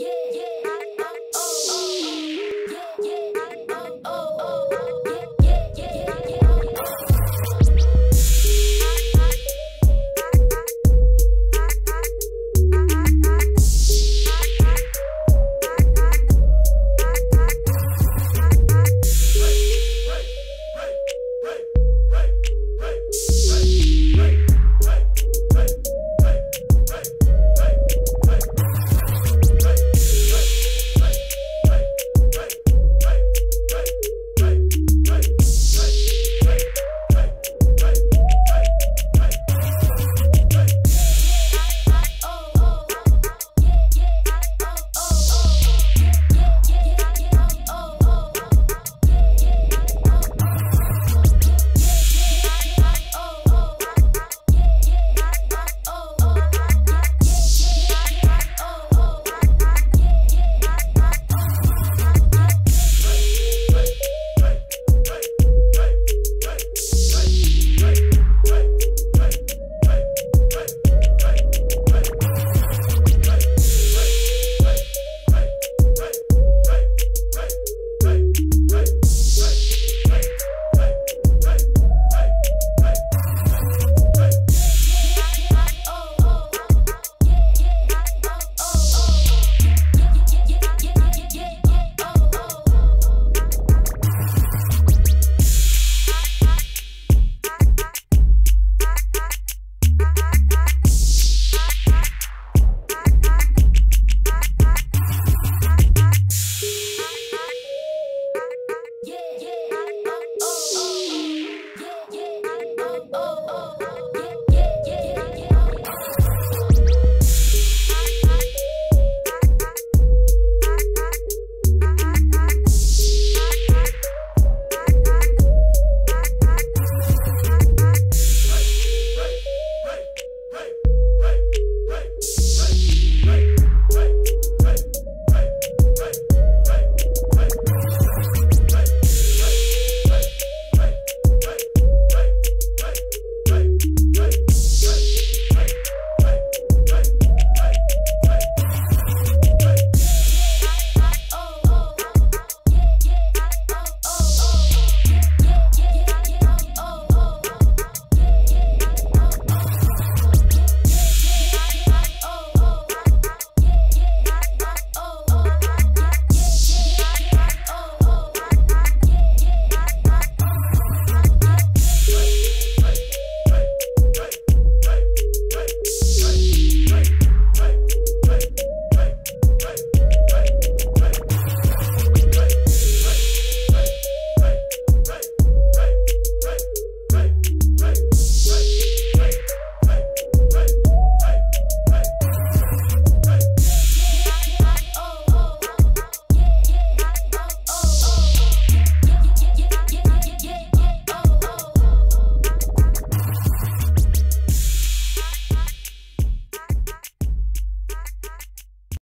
Yeah.